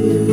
you.